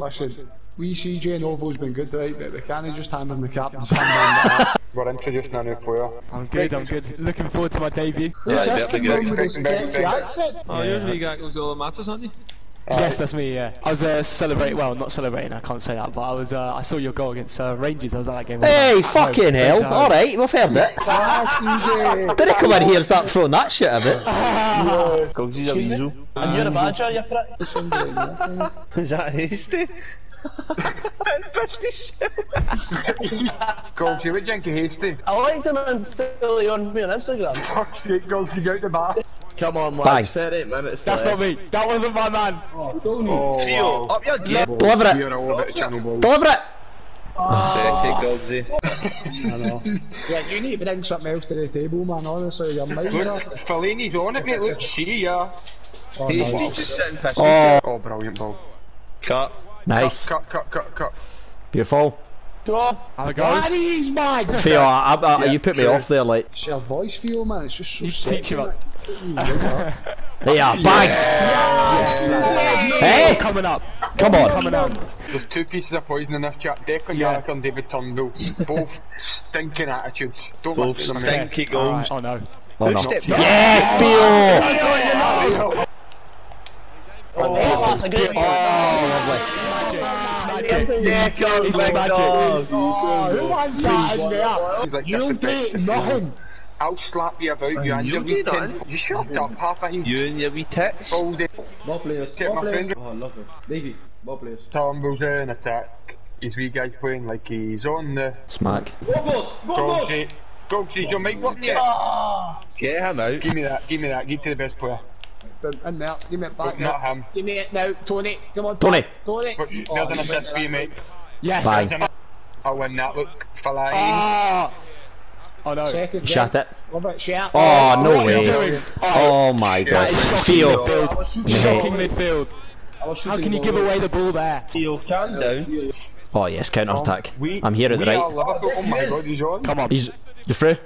Listen, we CJ Novo's been good, right? But we can't just hand him the captain's hand. We're introducing a new player. I'm good, I'm good. Looking forward to my debut. Who's Yeah, this definitely kid with his sexy accent? Oh, you're the guy who's all that matters, aren't you? Yes, that's me, yeah. I was uh, celebrating, well, not celebrating, I can't say that, but I was, uh, I saw your goal against uh, Rangers, I was at that game. Hey, At home. fucking hell. At. Alright, we've heard it. Ah, Didn't come in here and start throwing that shit a bit. Goggsy's a weasel. And you're a badger, you prick. Is that Hastie? Goldsy, what drink you Hastie? I liked him until he on me on Instagram. Fuck's sake, Goldsy, get out the bar. Come on, Bang. lads. 38 minutes That's not me, that wasn't my man. Theo, oh, up your game. Deliver it. You're all about channel ball. Deliver it. Take Goggsy. Yeah, you need to bring something else to the table, man. Honestly, you're mind Look, off. Fellaini's on it, mate. Look, see ya. Oh, Hastie nice. just sitting pissed. Oh, Oh, brilliant ball. Cut. nice. Cut, cut, cut, cut. Beautiful. Go on. Have a go. Daddy's man! Theo, I, I, I, you put me true. off there, like. It's your voice feel, man. It's just so You sexy. teach him man. up. There you are, bang! Hey! Coming up, Come on. coming up. There's two pieces of poison in this chat. Declan Yeah. Gallagher and David Turnbull. Both stinking attitudes. Don't Both listen to them. stinky goals. Oh no. Oh, oh no. Step Yes, Theo! Oh, that's a great oh, one. Yeah, go, It's big magic. dog. Oh, who wants that in there? He's like, You'll "This is take best." nothing. I'll slap you about oh, you and you your did weekend. You shut up, half a heel. You and your wee tits. All day. Ball players, Get ball my players. finger. Oh, I love it. Davey, ball players. Turnbull's in attack. His wee guy's playing like he's on the Smack. Go goals! Go goals! Goldsy. Goldsy, your mic working yet? Get him out. Give me that, give me that, give it to the best player. In there, give me it back Not now. him. Give me it now, Tony. Come on, Tony. Tony. But Oh, there's an you went assist to for you, mate. Yes. Bang. I'll win that, look. Fellaini. Ah. Oh no. Second, Shut it. Love it, shut. Oh, no What way. doing? Oh my That god. is shocking midfield. I was shooting Shocking midfield. How can you give away the ball there? Theo, calm down. Oh yes, counter attack. We, I'm here at the we are right. Oh my god, he's on. Come on. He's. You're through?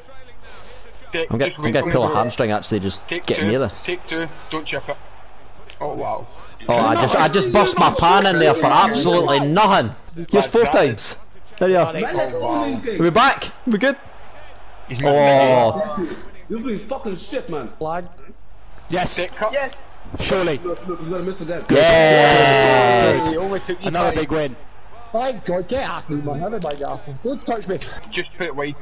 Take, I'm just getting, I'm wait getting pull a me. hamstring actually, just Take getting two. near this. Take two. Don't chip it. Oh wow. Oh, I just, I just bust my pan in there for absolutely nothing. Just four times. There you are. Oh wow. Are we back? we good? He's missing oh. You're doing fucking shit, man. Flag. Yes. Take cut. Yes. Surely. Look, look, he's gonna miss again. yes. He only took you Another big win. Thank God, get happy, man. Everybody get happy. Don't touch me. Just put it wide.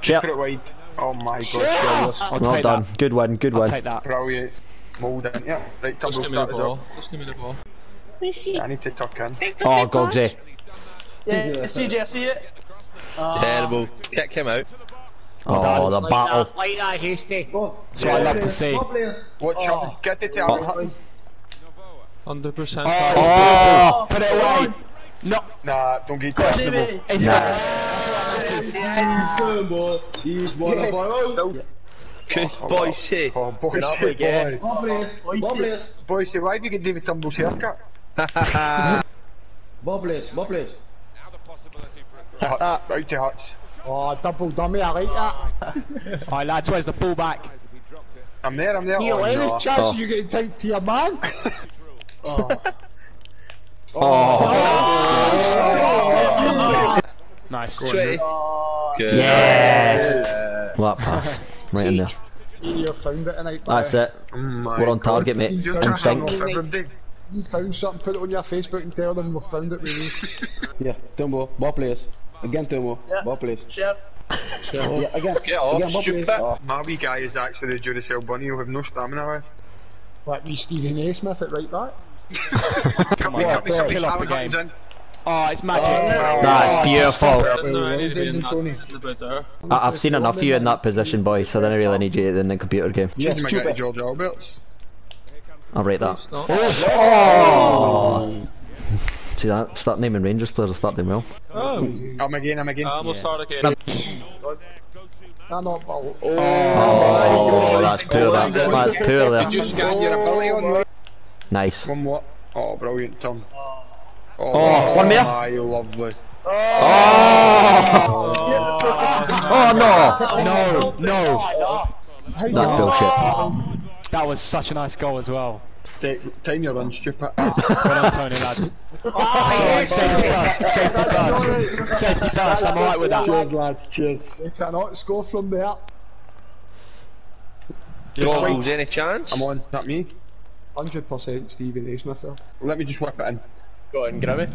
Chip. Put it wide. Oh my god. Yeah. I'll Well done. that. Good win. Good I'll win. take that. Brilliant. Molding. Yeah. Right, Just give me the ball. Just give me the ball. I need to tuck in. Oh, Goggsy. Yeah, CJ, I see it. Ah. Terrible. Kick him out. Oh, the Like battle. that, like that, Hastie. Go. That's what I love to see. Watch Oh. out. Get it to Aaron oh. Hutton. 100% Oh, pass. Oh. Put it away. No. Nah, don't get Questionable. questionable. It's Nah. He's one of our own. Good boy, say. Oh, boy, up shit, boy. Ball players. Ball. Boy, say, why have you get David Turnbull's haircut? Ball players. Ball players. Hutch, Right to Hutch. Oh, double dummy, I like that. Alright lads, where's the fullback? I'm there, I'm there. Neil, Oh, no. chance Oh. you getting tight to your man? Oh. Nice. Sweaty. Good. Yes. What pass? Right in there. You found it tonight, That's it. Oh my We're on God. target, mate. Just In sync. You found something, put it on your Facebook and tell them we found it with you. Yeah, Turnbull. Ball players. Again, Turnbull. Yeah. Ball players. Chef. Yeah, again. Get off, again, ball stupid. players. Oh. My wee guy is actually the Duracell bunny who have no stamina left. Like me, Stephen A. Smith at right back. Come on, Yeah, kill sorry, off the Aaron game. Hutton's in. Oh, it's magic. That's beautiful. No, I need to be in Well done, that about there. I- I've seen enough of you in that position, boy, so then I really need you in the computer game. Yeah, Change my guy to stupid. George Alberts. I'll rate that. Oh! See that? Start naming Rangers players, start doing well. I'm again, I'm again. Um, we'll start again. Ah, not. Oh, that's poor, that. That's poor You there. just got your ability on right. Nice. One what? Oh, brilliant, Tom. Oh, oh one more? Ah, My lovely. Oh! Oh no! No, no. That's bullshit. That was such a nice goal as well. Take, time your run, stupid. Well done, Tony, lad. Oh, safety first, safety first, safety first. I'm alright with that. Cheers, lads. Cheers. They cannot score from there. Goggles, any chance? I'm on. Is that me? 100% Stevie Naismith there. Let me just whip it in. Go on, grab it.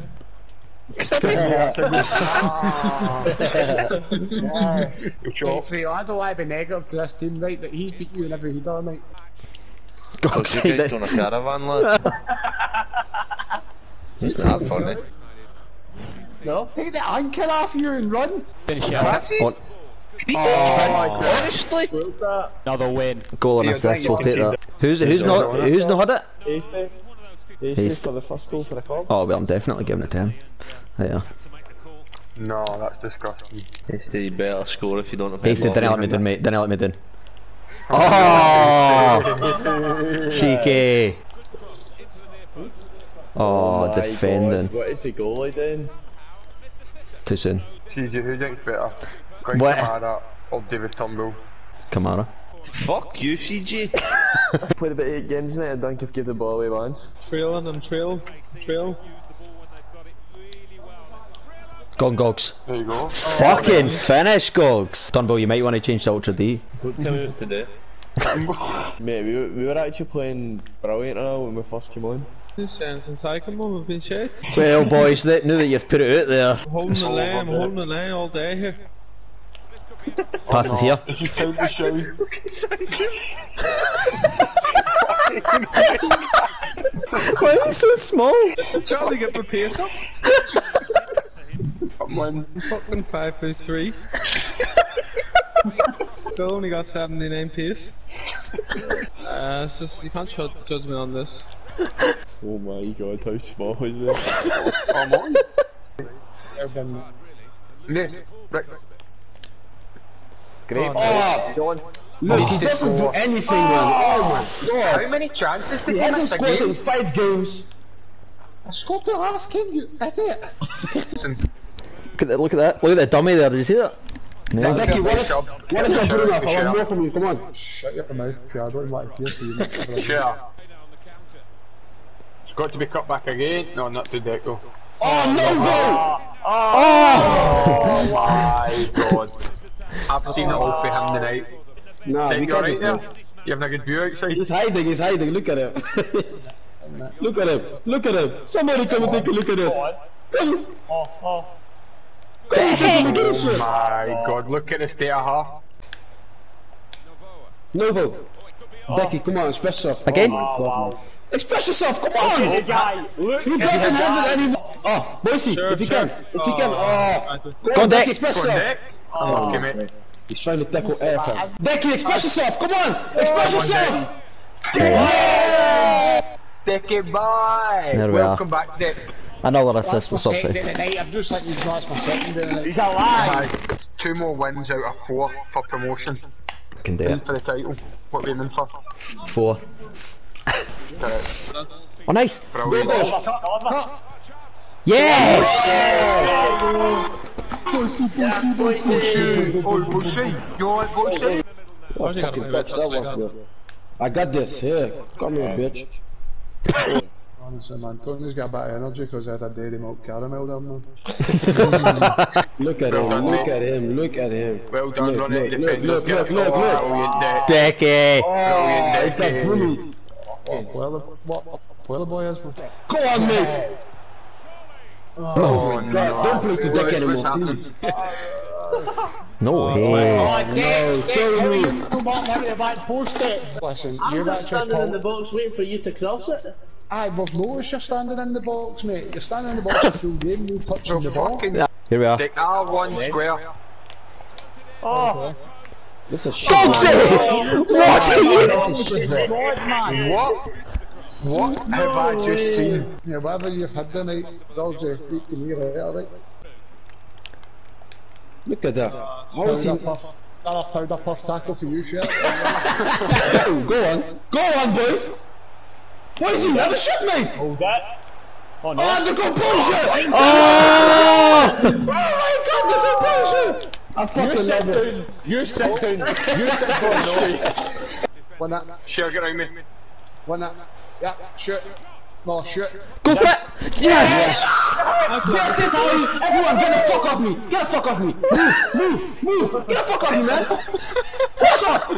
Yes. Good job. See, I don't want to be negative to this team, right? But he's beat you in every header night. Gogs, You guys on a caravan, lad. It's not funny. No? Take the anchor off you and run. Finish it out. On- oh. Honestly? Another win. Goal and assist, we'll take that. Who's who's not who's not had it? Hastie. Hastie Hastie for the first goal for the club. Oh well, I'm definitely giving it to him. Yeah. No, that's disgusting. Hastie, you better score if you don't have Hastie, it. didn't let me do, mate. Didn't let me do. Oh, cheeky. Oh, oh defending. What is the goalie doing? Too soon. CJ, who thinks better? Quite What? Kamara or David Turnbull? Kamara. Fuck you, CJ. Played about eight games tonight. I don't give give the ball away once. Trailing, I'm trail. Trail. It's gone, Gogs. There you go. Fucking finish, Gogs. Dunbo, you might want to change to Ultra D. Tell me what to do. Mate, we, were- we were actually playing brilliant now when we first came on. Who's saying since I come on, we've been shit. Well, boys, that, now that you've put it out there, Holding the line, I'm holding the line all day here. Pass is here. This is time to show. Why is he so small? Trying to get my pace up. I'm on. Fucking five foot three. Still only got 79 pace. Uh, it's just, you can't ju- judge me on this. Oh my god, how small is it? I'm on. I've done No, right. Great. Oh, John. Look, he doesn't do anything, man. Oh my god. How many chances did He he hasn't miss a scored in five games. I scored the last game, you idiot. Look at that, look at that. Look at that dummy there, did you see that? No. Becky, what is, what is not good enough? I want more from you, come on. Shut your mouth, Pierre. I don't want to hear from you. Sure. It's got to be cut back again. No, not to Deco. Oh, no ah. goal! Ah. Oh my god. I've seen it all for him tonight. Nah, we can't right just there? this. You having a good view outside? He's hiding, he's hiding, look at him. look at him, look at him. Somebody come and take a look at this. Come, Oh, oh. come and take a look at this shit. My god, look at this state of her. Novo. Becky, come on, express yourself. Again? Oh, my God, man. Express yourself, come on! Hey, guy, look. He doesn't have it anymore. Oh, Boise, if you can, if you can. Oh, oh go Go on, on, Becky, express Go on, yourself. Nick. Oh, oh okay, mate. He's trying to tackle air fam. Becky, express yourself, come on! Oh, express yourself! Dicky boy! There we Welcome back, Dick. Another That's assist my for second Subsea. of the night. I'm just letting you know that's my second of the night. He's alive. Two more wins out of four for promotion. Can do In it. for the title. What are we aiming for? Four. Oh, nice. Brilliant. Yes! Bossy, bossy, bossy. Oh, Bushi! You want Bushi? Why's he got to Fucking touch, that that? good. I got this, here. Come here, bitch. Honestly, man, Tony's got of energy because I had a dairy milk caramel there, man. Look at Well him, done, look mate. at him, look at him. Well done, Look, Ronnie. look, look, look, look, look, Oh, look. Dick. Decky! Oh, he Dicky. got bullied. Oh, what well boy is, man. Go on, mate. Oh, God, don't play to Look Dick what's anymore, please. No oh, way. Oh, Dick, Dick, sorry, how mate. you go back down to the back post, Dick? Listen, I'm you've just actually standing in the box waiting for you to cross it. Aye, we've noticed you're standing in the box, mate. You're standing in the box the full game, no touching the ball. Fucking Here we are. Dick ah, R1 square. Oh, This is shit. Subsea! What oh, are you? This is shit, bro. God, man. What? What have I just seen? Yeah, whatever you've had tonight, dogs are beat to right. Look at that. How is he? Powder puff. Another powder puff tackle for you, Sher. Go, go on. Go on, boys. What is he? Oh, have a shot, mate. hold that. Oh no. Oh, the composure. Oh! Oh. oh my god, the composure. I You fucking sit love it. down. You sit down. You sit down. No. When that, Share, get around me. when that, yeah, shoot. No, shoot. Go for it! Yes! Yes, yes that's how you... Everyone, get the fuck off me! Get the fuck off me! Move! Move! Move! Get the fuck off me, man! Fuck off!